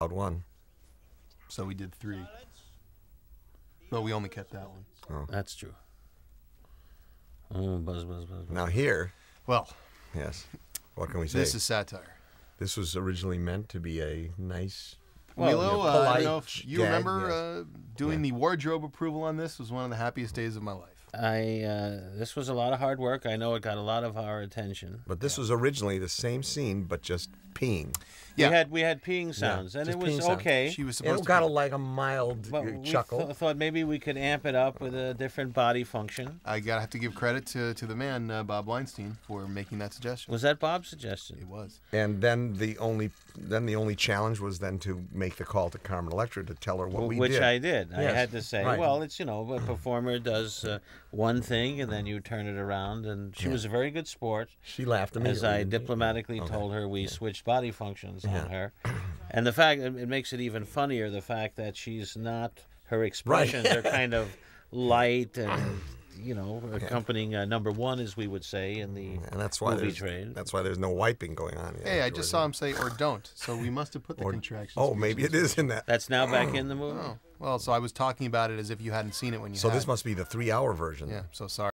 Out one. So we did three. But we only kept that one. Oh. That's true. Oh, buzz, buzz, buzz. buzz. Now here, Well, yes. What can we say? this is satire. This was originally meant to be a nice. Well, Milo, yeah, uh, I don't know if you gag, remember yes. uh, doing the wardrobe approval on this was one of the happiest days of my life. I uh, this was a lot of hard work. I know it got a lot of our attention. But this was originally the same scene, but just peeing. Yeah. We had we had peeing sounds, and it was peeing sounds. okay. She was It supposed got to. a, like a mild but uh, we chuckle. th- thought maybe we could amp it up with a different body function. I gotta have to give credit to, to the man uh, Bob Weinstein for making that suggestion. Was that Bob's suggestion? It was. and then the only then the only challenge was then to make the call to Carmen Electra to tell her what we Which did. Which I did. I had to say, right. well, it's you know, a performer does uh, one thing and then you turn it around, and she was a very good sport. She laughed As. I diplomatically told her, we switched body functions on her, and the fact it it makes it even funnier the fact that she's not her expressions are kind of light and you know accompanying uh, number one, as we would say in the and that's why movie there's, trade. that's why there's no wiping going on. Hey, I just saw him say or don't, so we must have put the contractions. Oh, maybe it is in that. That's now back in the movie. Oh, well, so I was talking about it as if you hadn't seen it when you So had. this must be the three-hour version. Yeah, so sorry.